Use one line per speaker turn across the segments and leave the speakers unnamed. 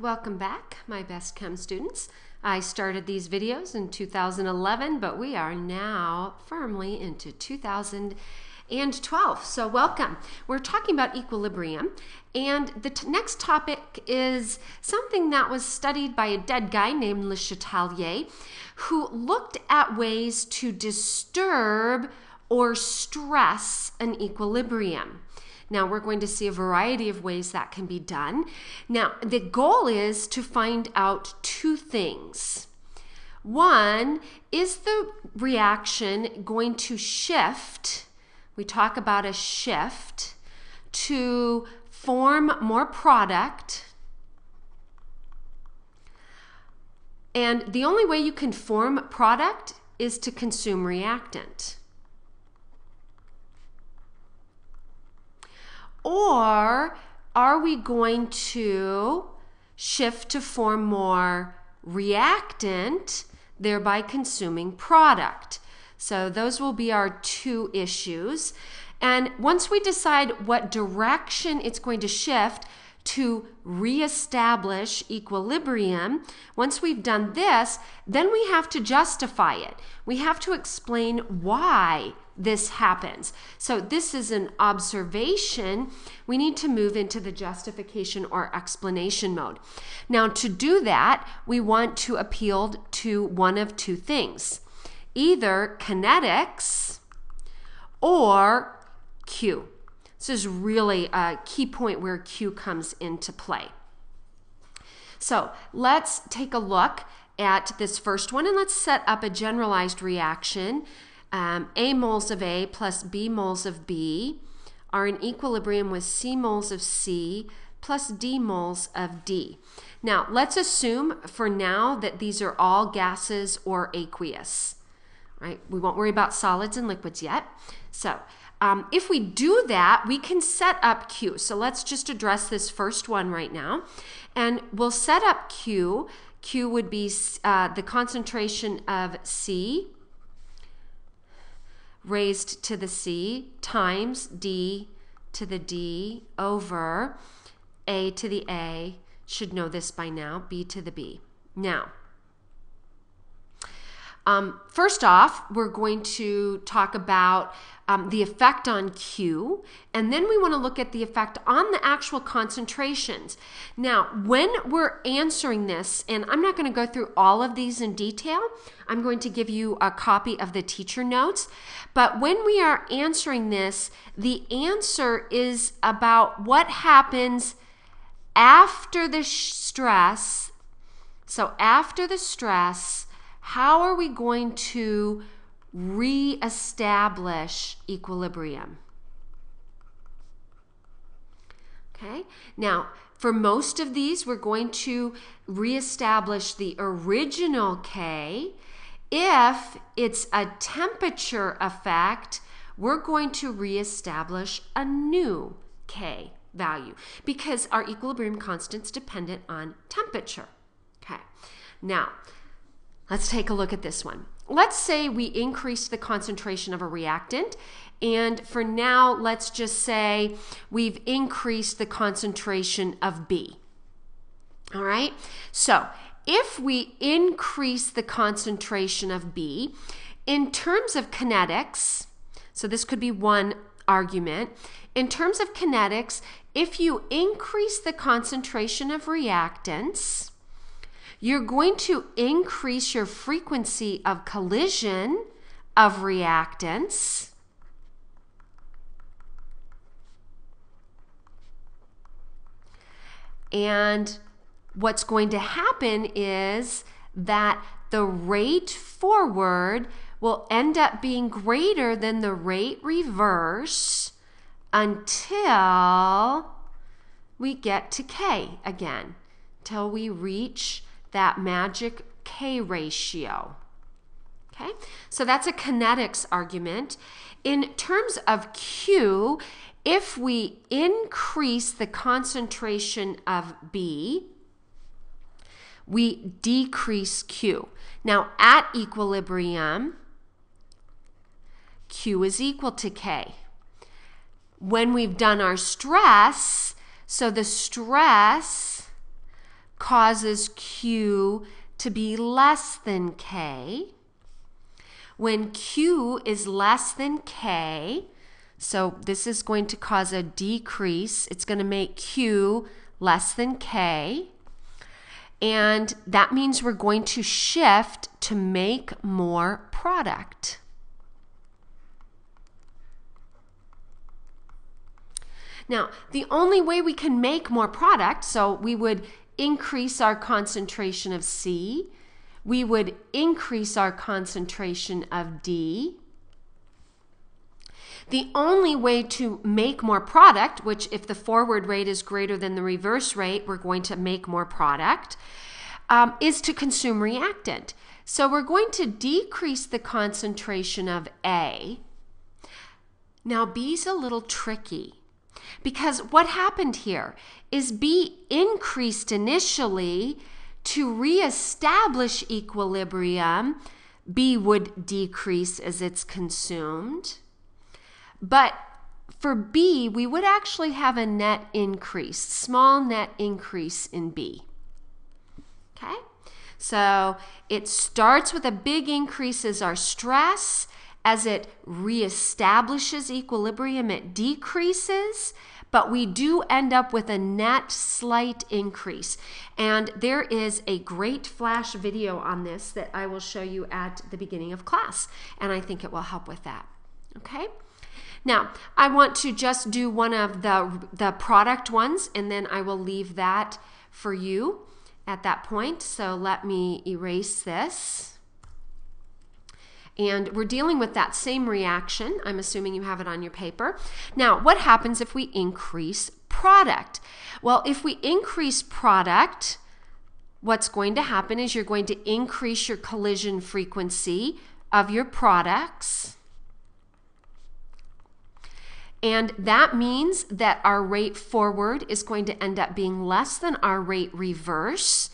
Welcome back, my best chem students. I started these videos in 2011, but we are now firmly into 2012. So, welcome. We're talking about equilibrium, and the next topic is something that was studied by a dead guy named Le Chatelier, who looked at ways to disturb or stress an equilibrium. Now, we're going to see a variety of ways that can be done. Now, the goal is to find out two things. One, is the reaction going to shift? We talk about a shift to form more product. And the only way you can form product is to consume reactant. Or are we going to shift to form more reactant, thereby consuming product? So those will be our two issues. And once we decide what direction it's going to shift, to reestablish equilibrium. Once we've done this, then we have to justify it. We have to explain why this happens. So, this is an observation. We need to move into the justification or explanation mode. Now, to do that, we want to appeal to one of two things either kinetics or Q. This is really a key point where Q comes into play. So let's take a look at this first one and let's set up a generalized reaction. Um, a moles of A plus B moles of B are in equilibrium with C moles of C plus D moles of D. Now, let's assume for now that these are all gases or aqueous, right? We won't worry about solids and liquids yet. So um, if we do that, we can set up Q. So let's just address this first one right now. And we'll set up Q. Q would be uh, the concentration of C raised to the C times D to the D over A to the A. Should know this by now, B to the B. Now, um, first off, we're going to talk about um, the effect on Q, and then we want to look at the effect on the actual concentrations. Now, when we're answering this, and I'm not going to go through all of these in detail, I'm going to give you a copy of the teacher notes. But when we are answering this, the answer is about what happens after the stress. So, after the stress, how are we going to reestablish equilibrium? Okay, now for most of these, we're going to reestablish the original K. If it's a temperature effect, we're going to reestablish a new K value because our equilibrium constant is dependent on temperature. Okay, now Let's take a look at this one. Let's say we increased the concentration of a reactant, and for now, let's just say we've increased the concentration of B. All right, so if we increase the concentration of B, in terms of kinetics, so this could be one argument. In terms of kinetics, if you increase the concentration of reactants, you're going to increase your frequency of collision of reactants. And what's going to happen is that the rate forward will end up being greater than the rate reverse until we get to K again, till we reach that magic K ratio. Okay, so that's a kinetics argument. In terms of Q, if we increase the concentration of B, we decrease Q. Now, at equilibrium, Q is equal to K. When we've done our stress, so the stress causes Q to be less than K. When Q is less than K, so this is going to cause a decrease. It's going to make Q less than K. And that means we're going to shift to make more product. Now, the only way we can make more product, so we would increase our concentration of C, we would increase our concentration of D. The only way to make more product, which if the forward rate is greater than the reverse rate, we're going to make more product, um, is to consume reactant. So we're going to decrease the concentration of A. Now, B is a little tricky because what happened here is B increased initially to reestablish equilibrium. B would decrease as it's consumed. But for B, we would actually have a net increase, small net increase in B. Okay? So it starts with a big increase as our stress. As it reestablishes equilibrium, it decreases, but we do end up with a net slight increase. And there is a great flash video on this that I will show you at the beginning of class, and I think it will help with that. Okay? Now, I want to just do one of the, the product ones, and then I will leave that for you at that point. So let me erase this. And we're dealing with that same reaction. I'm assuming you have it on your paper. Now, what happens if we increase product? Well, if we increase product, what's going to happen is you're going to increase your collision frequency of your products. And that means that our rate forward is going to end up being less than our rate reverse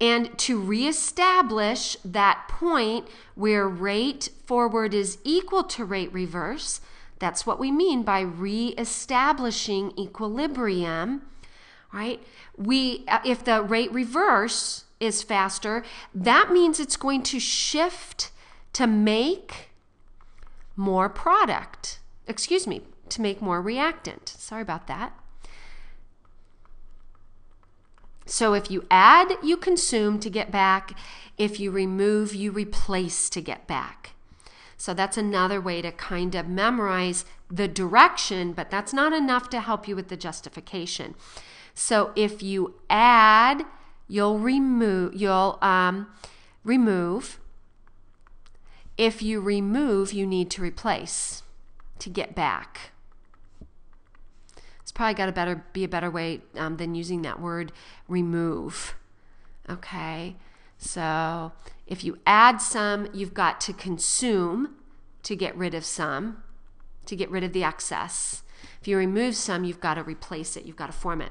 and to reestablish that point where rate forward is equal to rate reverse. That's what we mean by reestablishing equilibrium, right? We uh, if the rate reverse is faster, that means it's going to shift to make more product. Excuse me, to make more reactant. Sorry about that. So if you add, you consume to get back. If you remove, you replace to get back. So that's another way to kind of memorize the direction, but that's not enough to help you with the justification. So if you add, you'll remove, you'll um, remove. If you remove, you need to replace to get back. Probably got to better be a better way um, than using that word remove. Okay, so if you add some, you've got to consume to get rid of some, to get rid of the excess. If you remove some, you've got to replace it, you've got to form it.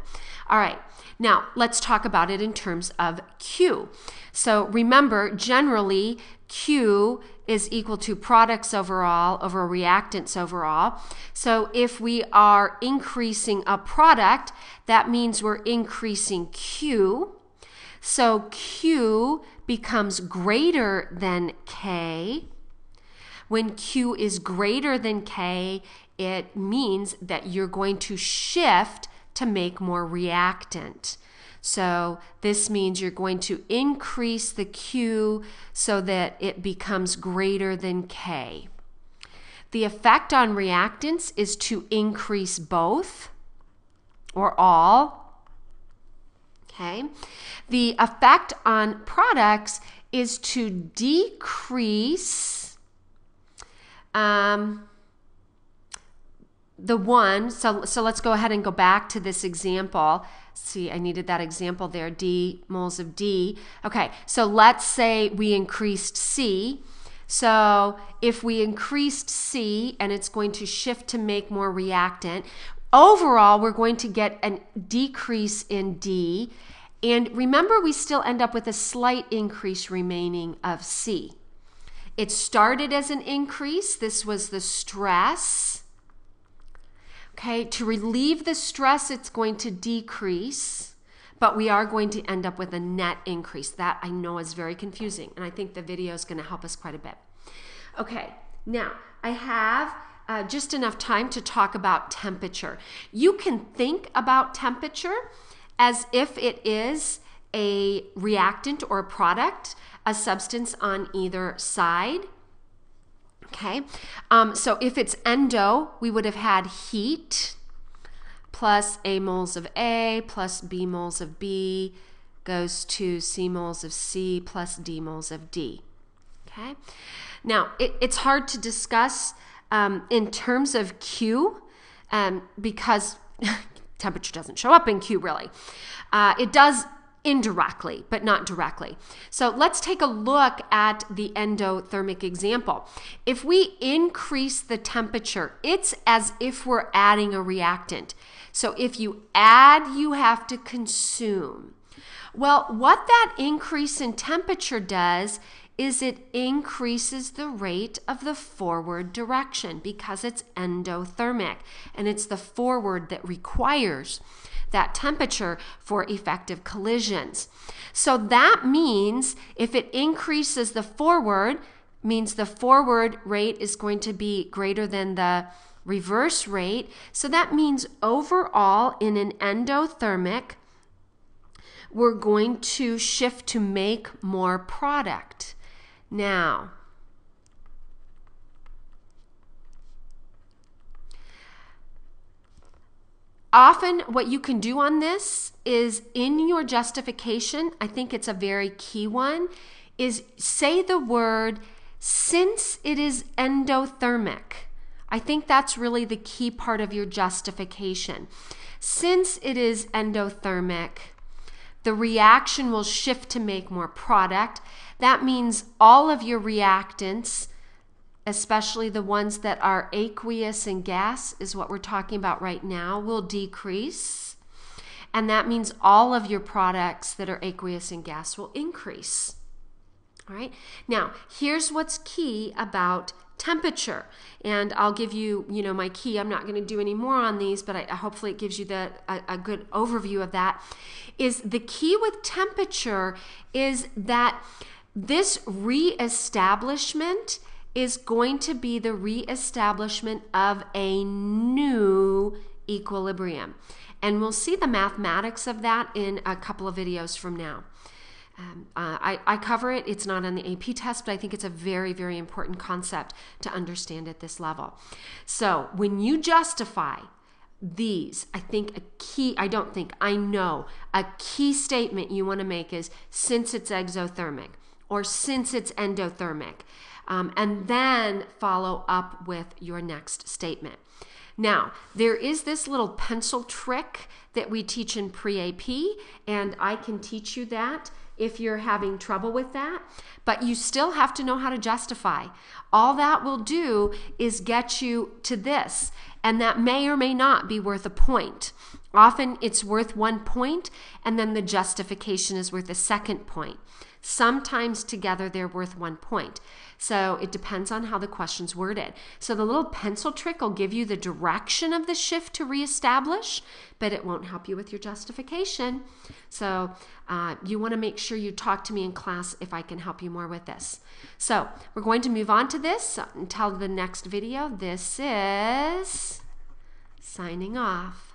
All right, now let's talk about it in terms of Q. So remember, generally, Q is equal to products overall over reactants overall. So if we are increasing a product, that means we're increasing Q. So Q becomes greater than K. When Q is greater than K, it means that you're going to shift to make more reactant. So this means you're going to increase the Q so that it becomes greater than K. The effect on reactants is to increase both or all. Okay. The effect on products is to decrease um, the one. So, so let's go ahead and go back to this example see, I needed that example there, D moles of D. Okay, so let's say we increased C. So if we increased C and it's going to shift to make more reactant, overall we're going to get a decrease in D. And remember, we still end up with a slight increase remaining of C. It started as an increase. This was the stress. Okay, to relieve the stress, it's going to decrease, but we are going to end up with a net increase. That I know is very confusing, and I think the video is going to help us quite a bit. Okay, now I have uh, just enough time to talk about temperature. You can think about temperature as if it is a reactant or a product, a substance on either side. Okay, um, so if it's endo, we would have had heat plus A moles of A plus B moles of B goes to C moles of C plus D moles of D. Okay, now it, it's hard to discuss um, in terms of Q um, because temperature doesn't show up in Q really. Uh, it does indirectly, but not directly. So let's take a look at the endothermic example. If we increase the temperature, it's as if we're adding a reactant. So if you add, you have to consume. Well, what that increase in temperature does is it increases the rate of the forward direction because it's endothermic and it's the forward that requires that temperature for effective collisions. So that means if it increases the forward, means the forward rate is going to be greater than the reverse rate. So that means overall in an endothermic, we're going to shift to make more product. Now, often what you can do on this is in your justification, I think it's a very key one, is say the word since it is endothermic. I think that's really the key part of your justification. Since it is endothermic, the reaction will shift to make more product. That means all of your reactants, especially the ones that are aqueous and gas, is what we're talking about right now, will decrease. And that means all of your products that are aqueous and gas will increase. All right. Now, here's what's key about temperature. And I'll give you, you know, my key. I'm not going to do any more on these, but I, hopefully it gives you the, a, a good overview of that. Is the key with temperature is that this reestablishment is going to be the reestablishment of a new equilibrium. And we'll see the mathematics of that in a couple of videos from now. Um, uh, I, I cover it. It's not on the AP test, but I think it's a very, very important concept to understand at this level. So when you justify these, I think a key, I don't think, I know, a key statement you want to make is since it's exothermic or since it's endothermic, um, and then follow up with your next statement. Now, there is this little pencil trick that we teach in pre AP, and I can teach you that if you're having trouble with that, but you still have to know how to justify. All that will do is get you to this, and that may or may not be worth a point. Often it's worth one point, and then the justification is worth a second point. Sometimes together they're worth one point. So it depends on how the question's worded. So the little pencil trick will give you the direction of the shift to reestablish, but it won't help you with your justification. So uh, you want to make sure you talk to me in class if I can help you more with this. So we're going to move on to this until the next video. This is signing off.